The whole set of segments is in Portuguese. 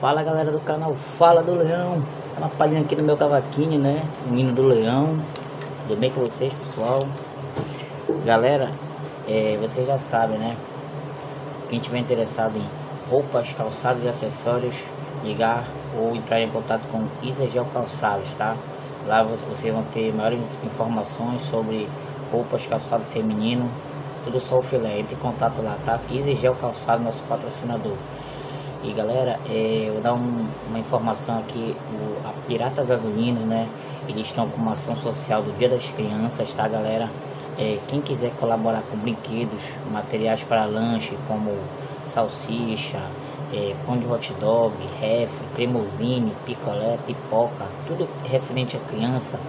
Fala galera do canal. Fala do Leão. Uma palhinha aqui no meu cavaquinho, né? Menino do Leão. Tudo bem com vocês pessoal? Galera, é, vocês já sabem né? Quem tiver interessado em roupas, calçados e acessórios Ligar ou entrar em contato com Isagel Calçados, tá? Lá vocês vão ter maiores informações sobre roupas, calçado feminino. Tudo só o filé, entre em contato lá, tá? Isagel Calçado, nosso patrocinador e galera, é, eu vou dar um, uma informação aqui, o, a Piratas Azulinos, né? Eles estão com uma ação social do Dia das Crianças, tá galera? É, quem quiser colaborar com brinquedos, materiais para lanche, como salsicha, é, pão de hot dog, refri, cremosinho, picolé, pipoca, tudo referente à criança,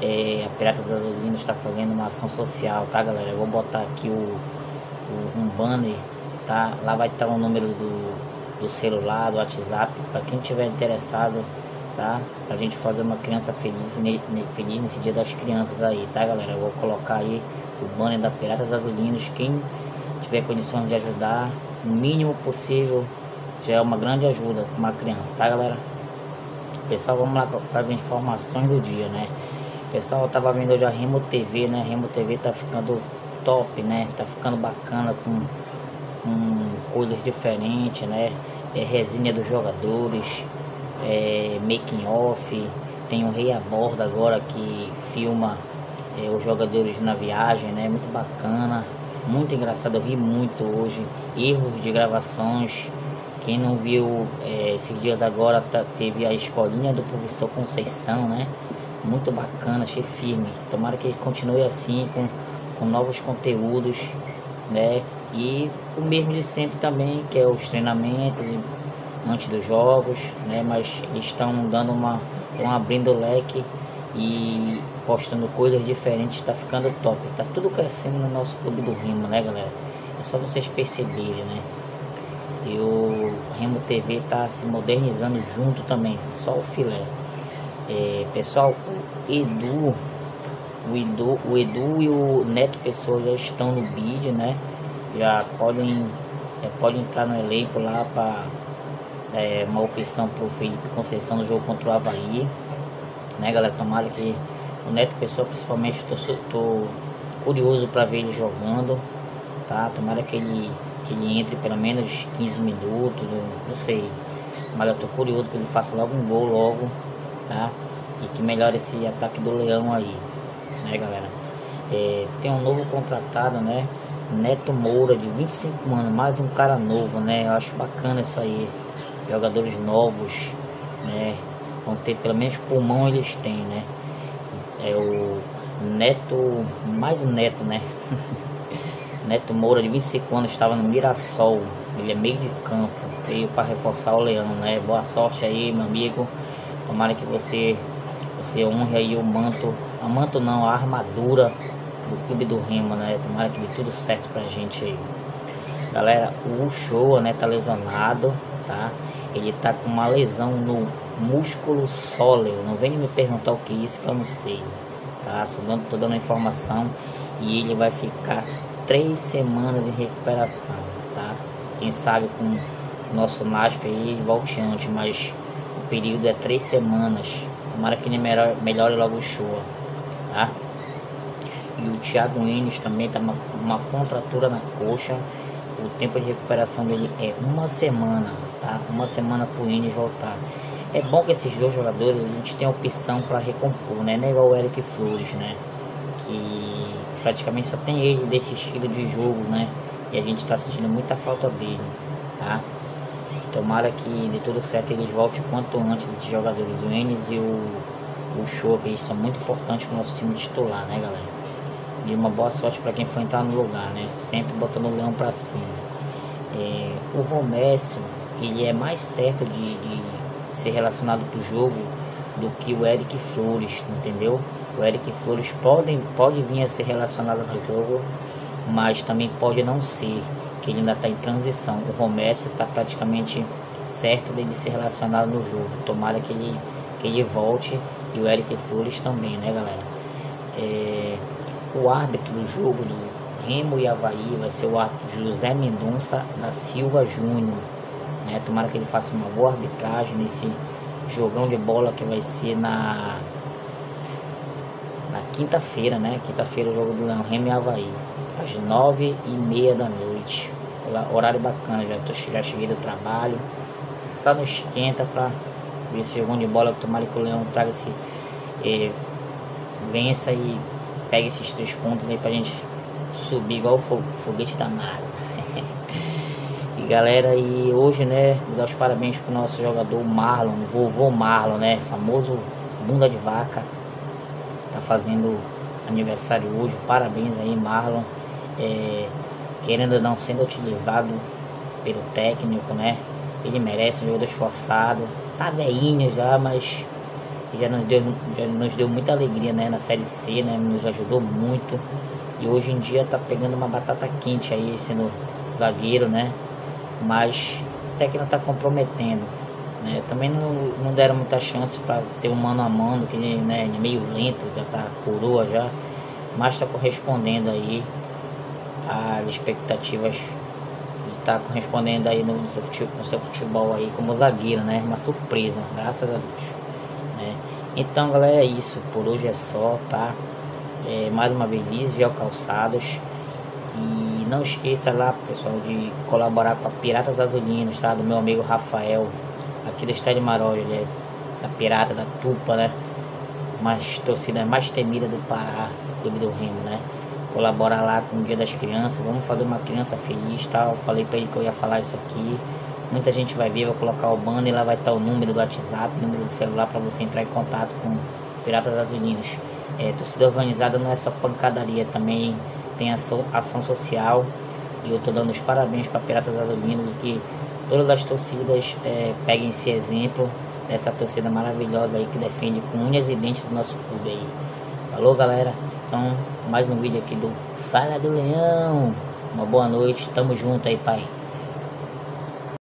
é, a Piratas Azulinos está fazendo uma ação social, tá galera? Eu vou botar aqui o, o um banner, tá? Lá vai estar o número do do celular, do WhatsApp, para quem tiver interessado, tá? Pra gente fazer uma criança feliz, feliz nesse dia das crianças aí, tá galera? Eu vou colocar aí o banner da Piratas Azulinos, quem tiver condições de ajudar, o mínimo possível, já é uma grande ajuda para uma criança, tá galera? Pessoal, vamos lá para as informações do dia, né? Pessoal, eu tava vendo hoje a Remo TV, né? Remo TV tá ficando top, né? Tá ficando bacana com, com coisas diferentes, né? é, resenha dos jogadores, é, making off, tem o Rei a Bordo agora que filma é, os jogadores na viagem, né? Muito bacana, muito engraçado, eu ri muito hoje, erros de gravações. Quem não viu é, esses dias agora tá, teve a escolinha do professor Conceição, né? Muito bacana, achei firme. Tomara que continue assim com, com novos conteúdos, né? E o mesmo de sempre também, que é os treinamentos antes dos jogos, né? Mas estão dando uma. estão abrindo o leque e postando coisas diferentes, está ficando top. Tá tudo crescendo no nosso clube do Rimo, né galera? É só vocês perceberem, né? E o Remo TV tá se modernizando junto também, só o filé. É, pessoal, o Edu, o Edu, o Edu e o Neto Pessoa já estão no vídeo, né? Já podem, é, podem entrar no elenco lá para é, uma opção para o Felipe Conceição no jogo contra o Havaí. Né, galera? Tomara que o Neto Pessoa, principalmente, tô curioso para ver ele jogando. Tá? Tomara que ele, que ele entre pelo menos 15 minutos, não sei. Mas eu tô curioso que ele faça logo um gol logo, tá? E que melhore esse ataque do Leão aí, né, galera? É, tem um novo contratado, né? Neto Moura, de 25 anos, mais um cara novo, né? Eu acho bacana isso aí. Jogadores novos, né? Vão ter pelo menos pulmão eles têm, né? É o Neto, mais o Neto, né? Neto Moura, de 25 anos, estava no Mirassol. Ele é meio de campo, veio para reforçar o Leão, né? Boa sorte aí, meu amigo. Tomara que você, você honre aí o manto, a manto não, a armadura do Clube do Remo, né? Tomara que dê tudo certo pra gente aí. Galera, o Show, né, tá lesionado, tá? Ele tá com uma lesão no músculo sóleo. Não venha me perguntar o que é isso que eu não sei, tá? Só dando, tô dando informação e ele vai ficar três semanas em recuperação, tá? Quem sabe com o nosso NASP aí volte antes, mas o período é três semanas. Tomara que ele melhore, melhore logo o show, tá? E o Thiago Enes também está uma, uma contratura na coxa. O tempo de recuperação dele é uma semana, tá? Uma semana para o Enes voltar. É bom que esses dois jogadores a gente tem opção para recompor, né? Não é igual o Eric Flores, né? Que praticamente só tem ele desse estilo de jogo, né? E a gente está sentindo muita falta dele, tá? Tomara que dê tudo certo eles voltem quanto antes de jogadores. O Enes e o, o Show, que eles são muito importantes para o nosso time titular, né, galera? E uma boa sorte para quem for entrar no lugar, né? Sempre botando o leão para cima. É, o Romércio, ele é mais certo de, de ser relacionado para o jogo do que o Eric Flores, entendeu? O Eric Flores pode, pode vir a ser relacionado no jogo, mas também pode não ser, que ele ainda está em transição. O Romércio está praticamente certo dele ser relacionado no jogo. Tomara que ele, que ele volte e o Eric Flores também, né, galera? É, o árbitro do jogo do Remo e Havaí vai ser o árbitro José Mendonça da Silva Júnior. Né? Tomara que ele faça uma boa arbitragem nesse jogão de bola que vai ser na na quinta-feira, né? Quinta-feira o jogo do Leão Remy Havaí, às nove e meia da noite. Horário bacana, já, tô, já cheguei do trabalho, só no esquenta pra ver esse jogão de bola. Tomara que o Leão traga esse. Eh, vença e pegue esses três pontos aí pra gente subir igual o foguete danado. e galera, e hoje, né, dar os parabéns pro nosso jogador Marlon, vovô Marlon, né, famoso bunda de vaca. Tá fazendo aniversário hoje, parabéns aí Marlon. É, querendo não sendo utilizado pelo técnico, né? Ele merece um jogador esforçado, tá velhinho já, mas já nos deu, já nos deu muita alegria né, na Série C, né, nos ajudou muito. E hoje em dia tá pegando uma batata quente aí, sendo zagueiro, né? Mas até que não tá comprometendo. Né? Também não, não deram muita chance para ter um mano a mano, que né, é meio lento, já tá coroa já. Mas tá correspondendo aí às expectativas de estar tá correspondendo aí no seu, futebol, no seu futebol aí como zagueiro, né? Uma surpresa, graças a Deus. Então galera é isso, por hoje é só, tá? É, mais uma vez Isgel Calçados E não esqueça lá pessoal de colaborar com a Piratas Azulinos, tá? Do meu amigo Rafael Aqui do Estádio Maró, ele é da Pirata, da Tupa, né? Mas torcida mais temida do Pará, Clube do Remo, né? Colaborar lá com o Dia das Crianças, vamos fazer uma criança feliz. Tá? Falei pra ele que eu ia falar isso aqui Muita gente vai ver, vai colocar o banner e lá vai estar o número do WhatsApp, número do celular para você entrar em contato com Piratas Azulinos. É, torcida organizada não é só pancadaria, também tem ação, ação social. E eu estou dando os parabéns para Piratas Azulinos que todas as torcidas é, peguem esse exemplo dessa torcida maravilhosa aí que defende com unhas e dentes do nosso clube aí. Falou galera? Então, mais um vídeo aqui do Fala do Leão. Uma boa noite, tamo junto aí, pai.